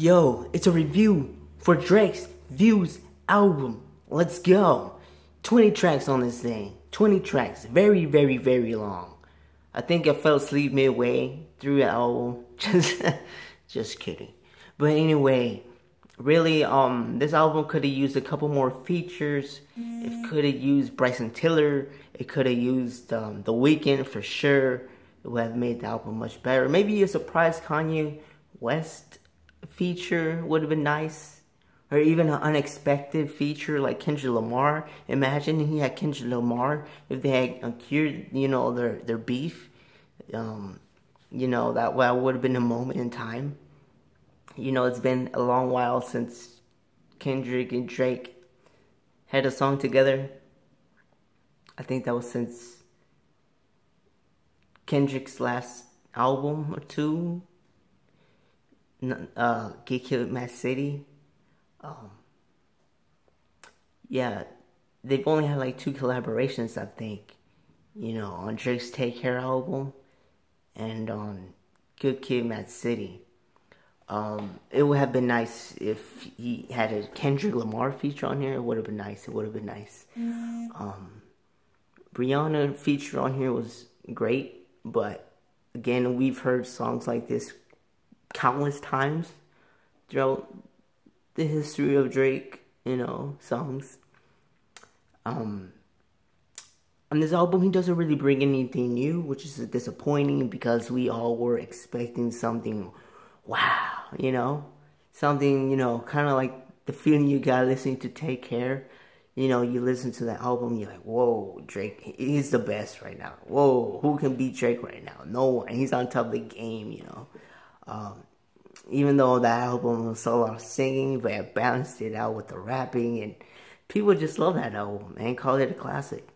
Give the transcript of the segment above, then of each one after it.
Yo, it's a review for Drake's Views album. Let's go. 20 tracks on this thing. 20 tracks. Very, very, very long. I think I fell asleep midway through the album. Just, just kidding. But anyway, really, um, this album could have used a couple more features. It could have used Bryson Tiller. It could have used um, The Weeknd for sure. It would have made the album much better. Maybe a surprise Kanye West feature would have been nice. Or even an unexpected feature like Kendrick Lamar. Imagine he had Kendrick Lamar if they had cured, you know, their, their beef. Um, you know, that, that would have been a moment in time. You know, it's been a long while since Kendrick and Drake had a song together. I think that was since Kendrick's last album or two, uh, Good Kid Mad City. Um, yeah, they've only had like two collaborations, I think. You know, on Drake's Take Care album and on Good Kid, Mad City. Um, it would have been nice if he had a Kendrick Lamar feature on here. It would have been nice. It would have been nice. Um, Rihanna feature on here was great, but again, we've heard songs like this countless times throughout the history of Drake, you know, songs. Um, on this album, he doesn't really bring anything new, which is disappointing because we all were expecting something, wow, you know, something, you know, kind of like the feeling you got listening to Take Care. You know, you listen to that album, you're like, whoa, Drake, he's the best right now. Whoa, who can beat Drake right now? No one. He's on top of the game, you know. Um, even though that album was a lot of singing, but I balanced it out with the rapping, and people just love that album and call it a classic.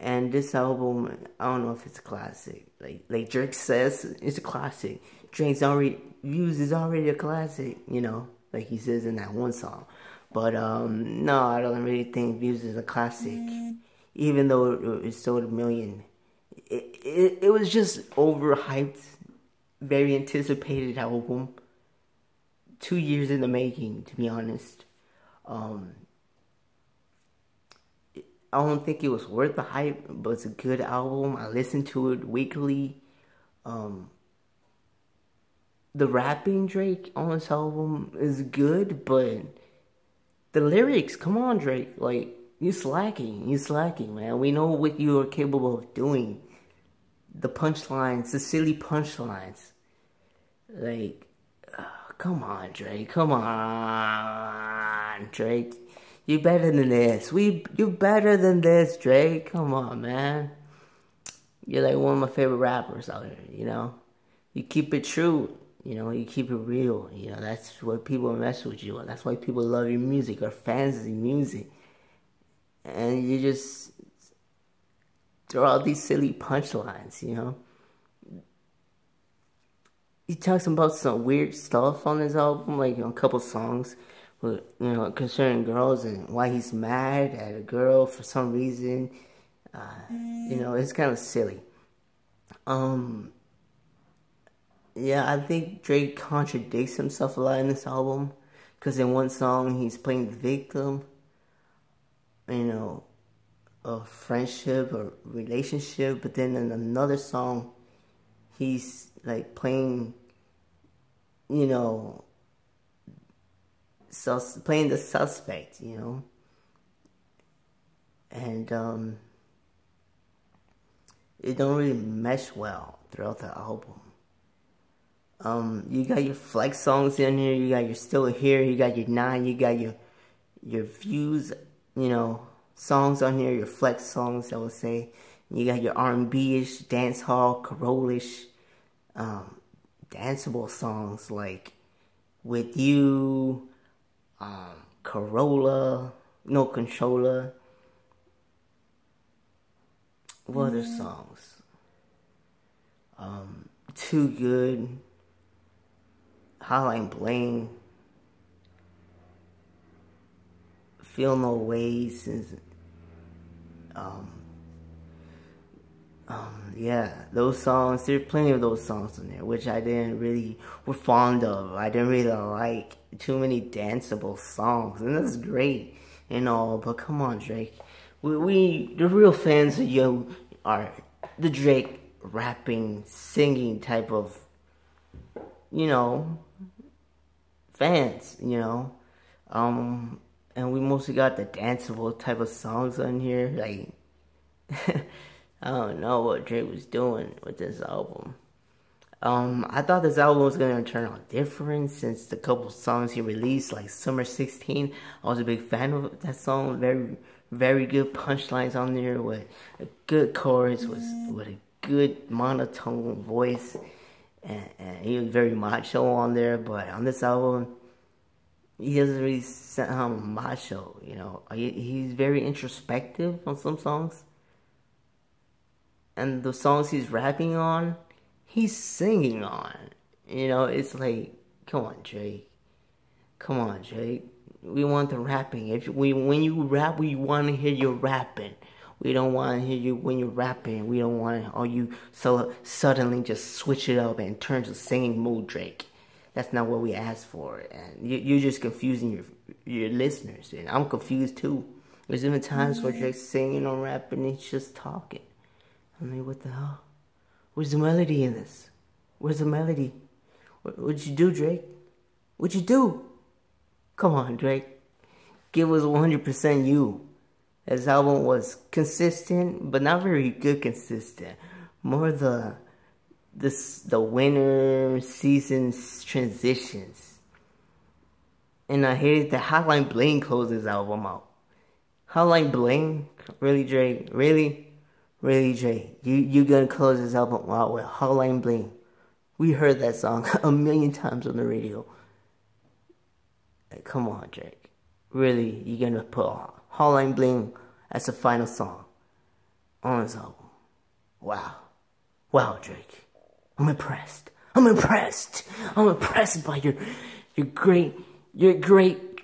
And this album, I don't know if it's a classic. Like like Drake says, it's a classic. Drake's already views is already a classic, you know, like he says in that one song. But um, no, I don't really think views is a classic, even though it, sold a million. It, it it was just overhyped, very anticipated album. Two years in the making, to be honest. Um, I don't think it was worth the hype, but it's a good album. I listen to it weekly. Um, the rapping Drake on this album is good, but the lyrics, come on, Drake, like you're slacking, You're slacking, man. We know what you are capable of doing. The punchlines, the silly punchlines, like, uh, come on, Drake, come on, Drake. You better than this. We, you better than this, Drake. Come on, man. You're like one of my favorite rappers out here. You know, you keep it true. You know, you keep it real. You know, that's what people mess with you. That's why people love your music or fans of your music. And you just throw out these silly punchlines, you know. He talks about some weird stuff on his album, like on a couple songs, with, you know, concerning girls and why he's mad at a girl for some reason. Uh, you know, it's kind of silly. Um, yeah, I think Drake contradicts himself a lot in this album. Because in one song, he's playing the victim, you know, of friendship or relationship. But then in another song, he's like playing, you know, sus- playing the suspect, you know. And um, it don't really mesh well throughout the album. Um, you got your flex songs in here. You got your still here. You got your nine. You got your your views. You know songs on here. Your flex songs, I would say. You got your R&B ish, dance hall, Corollish, um, danceable songs like "With You," um, Corolla, No Controller. What other songs? Um, Too Good. Hotline Bling. Feel No Ways. Um, Um, yeah, those songs, there's plenty of those songs in there, which I didn't really were fond of. I didn't really like too many danceable songs, and that's great and all, but come on, Drake. We, we the real fans of you are the Drake rapping, singing type of, you know, fans, you know. Um, and we mostly got the danceable type of songs on here. Like, I don't know what Drake was doing with this album. Um, I thought this album was gonna turn out different since the couple songs he released, like Summer 16. I was a big fan of that song. Very, very good punchlines on there with a good chorus, with with a good monotone voice, and, and he was very macho on there. But on this album, he doesn't really sound macho. You know, he, he's very introspective on some songs, and the songs he's rapping on, he's singing on. You know, it's like, come on, Drake, come on, Drake. We want the rapping. If we when you rap, we want to hear you rapping. We don't want to hear you when you're rapping. We don't want all you so suddenly just switch it up and turn to singing mode, Drake. That's not what we asked for, and you, are just confusing your your listeners, and I'm confused too. There's even times where mm-hmm. Drake's singing or rapping, and he's just talking. I mean, what the hell? Where's the melody in this? Where's the melody? What, what'd you do, Drake? What'd you do? Come on, Drake. Give us 100% you. His album was consistent, but not very good consistent. More the this the winter seasons transitions. And I hated the Hotline Bling closes album out. Hotline Bling? Really, Drake? Really? Really, Drake? You you gonna close this album out with Hotline Bling? We heard that song a million times on the radio. Like, come on, Drake. Really, you gonna put Hotline Bling as the final song on this album. Wow. Wow, Drake. I'm impressed. I'm impressed. I'm impressed by your your great your great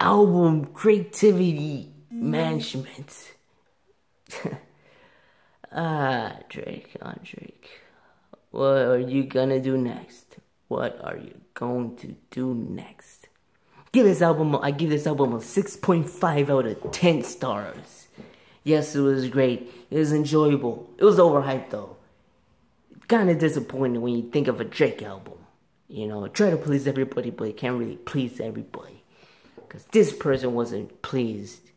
album creativity management. ah, Drake, ah, Drake. What are you gonna do next? What are you going to do next? Give this album, I give this album a 6.5 out of 10 stars. Yes, it was great. It was enjoyable. It was overhyped though. Kind of disappointing when you think of a Drake album. You know, try to please everybody, but you can't really please everybody. Because this person wasn't pleased.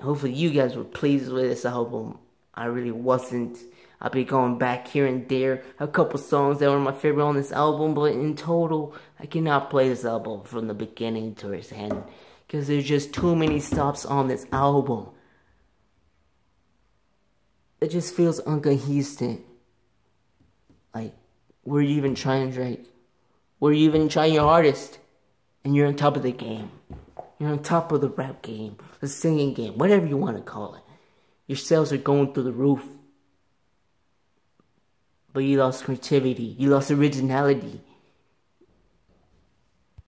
Hopefully, you guys were pleased with this album. I really wasn't. I'll be going back here and there. A couple songs that were my favorite on this album, but in total, I cannot play this album from the beginning to its end. Because there's just too many stops on this album. It just feels uncohesive. Like, were you even trying, Drake? Were you even trying your hardest? And you're on top of the game. You're on top of the rap game, the singing game, whatever you want to call it. Your sales are going through the roof. But you lost creativity. You lost originality.